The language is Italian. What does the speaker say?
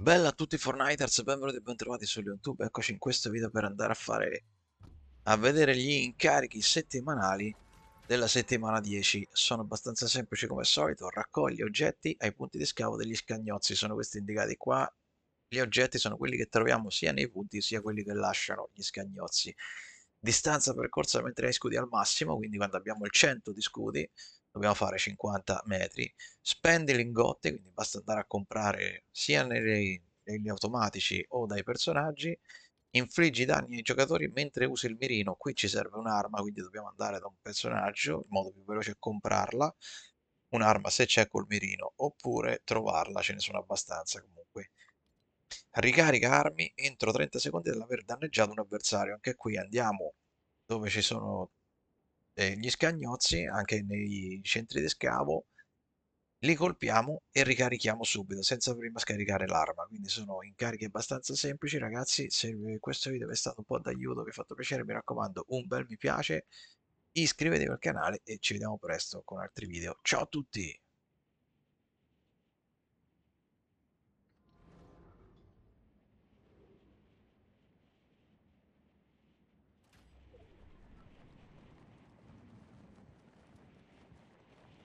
Bella a tutti Fortniters, benvenuti e bentrovati su YouTube. Eccoci in questo video per andare a fare a vedere gli incarichi settimanali della settimana 10. Sono abbastanza semplici come al solito. Raccogli oggetti ai punti di scavo degli scagnozzi, sono questi indicati qua. Gli oggetti sono quelli che troviamo sia nei punti sia quelli che lasciano gli scagnozzi. Distanza percorsa mentre hai scudi al massimo, quindi quando abbiamo il 100 di scudi dobbiamo fare 50 metri. Spendi lingotti, quindi basta andare a comprare sia nei, negli automatici o dai personaggi. Infliggi danni ai giocatori mentre usi il mirino. Qui ci serve un'arma, quindi dobbiamo andare da un personaggio. Il modo più veloce è comprarla. Un'arma se c'è col mirino, oppure trovarla, ce ne sono abbastanza comunque. Ricarica armi entro 30 secondi dall'aver danneggiato un avversario. Anche qui andiamo dove ci sono eh, gli scagnozzi, anche nei centri di scavo, li colpiamo e ricarichiamo subito senza prima scaricare l'arma. Quindi sono incarichi abbastanza semplici, ragazzi. Se questo video vi è stato un po' d'aiuto, vi ha fatto piacere, mi raccomando, un bel mi piace, iscrivetevi al canale e ci vediamo presto con altri video. Ciao a tutti!